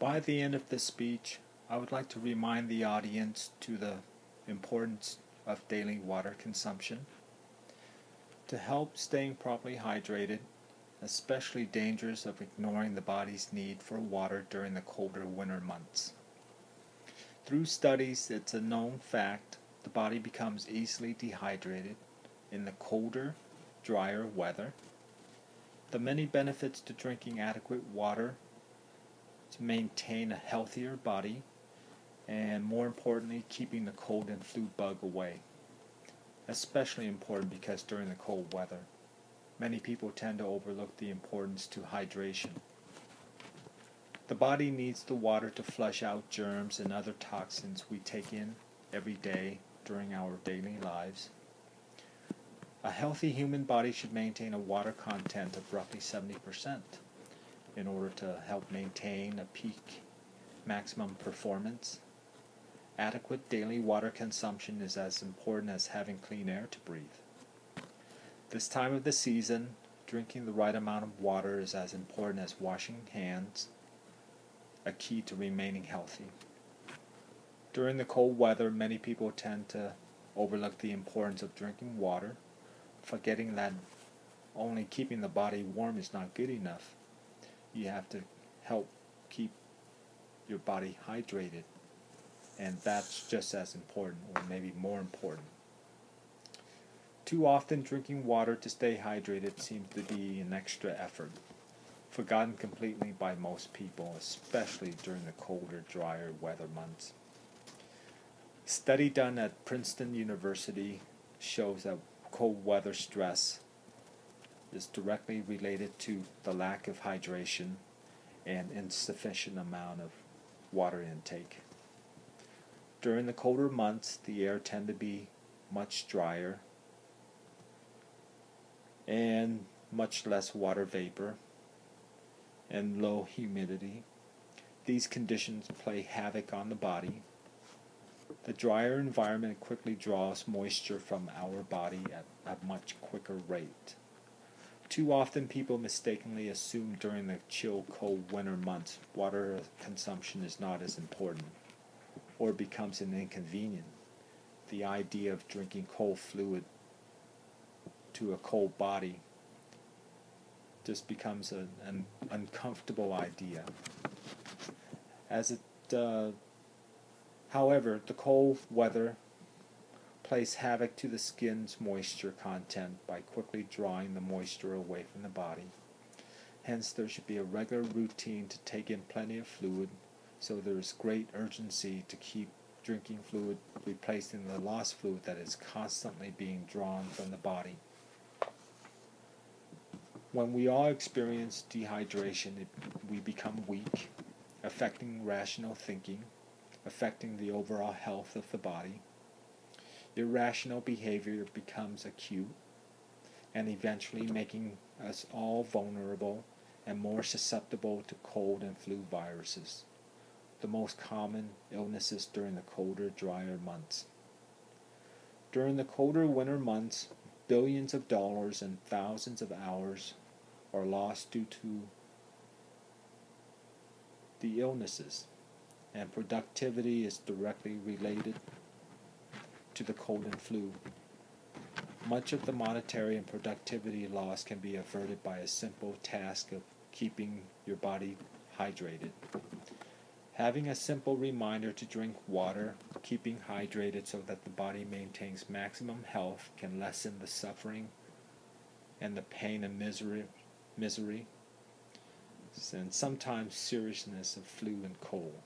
By the end of this speech, I would like to remind the audience to the importance of daily water consumption. To help staying properly hydrated, especially dangers of ignoring the body's need for water during the colder winter months. Through studies, it's a known fact the body becomes easily dehydrated in the colder, drier weather. The many benefits to drinking adequate water to maintain a healthier body and more importantly keeping the cold and flu bug away. Especially important because during the cold weather, many people tend to overlook the importance to hydration. The body needs the water to flush out germs and other toxins we take in every day during our daily lives. A healthy human body should maintain a water content of roughly 70% in order to help maintain a peak maximum performance. Adequate daily water consumption is as important as having clean air to breathe. This time of the season, drinking the right amount of water is as important as washing hands, a key to remaining healthy. During the cold weather, many people tend to overlook the importance of drinking water, forgetting that only keeping the body warm is not good enough. You have to help keep your body hydrated, and that's just as important, or maybe more important. Too often, drinking water to stay hydrated seems to be an extra effort, forgotten completely by most people, especially during the colder, drier weather months. Study done at Princeton University shows that cold weather stress is directly related to the lack of hydration and insufficient amount of water intake. During the colder months, the air tend to be much drier and much less water vapor and low humidity. These conditions play havoc on the body the drier environment quickly draws moisture from our body at a much quicker rate. Too often, people mistakenly assume during the chill, cold winter months water consumption is not as important or becomes an inconvenience. The idea of drinking cold fluid to a cold body just becomes a, an uncomfortable idea. As it uh, However, the cold weather plays havoc to the skin's moisture content by quickly drawing the moisture away from the body. Hence, there should be a regular routine to take in plenty of fluid, so there is great urgency to keep drinking fluid replacing the lost fluid that is constantly being drawn from the body. When we all experience dehydration, it, we become weak, affecting rational thinking affecting the overall health of the body. Irrational behavior becomes acute and eventually making us all vulnerable and more susceptible to cold and flu viruses, the most common illnesses during the colder, drier months. During the colder winter months, billions of dollars and thousands of hours are lost due to the illnesses and productivity is directly related to the cold and flu. Much of the monetary and productivity loss can be averted by a simple task of keeping your body hydrated. Having a simple reminder to drink water, keeping hydrated so that the body maintains maximum health can lessen the suffering and the pain and misery, misery and sometimes seriousness of flu and cold.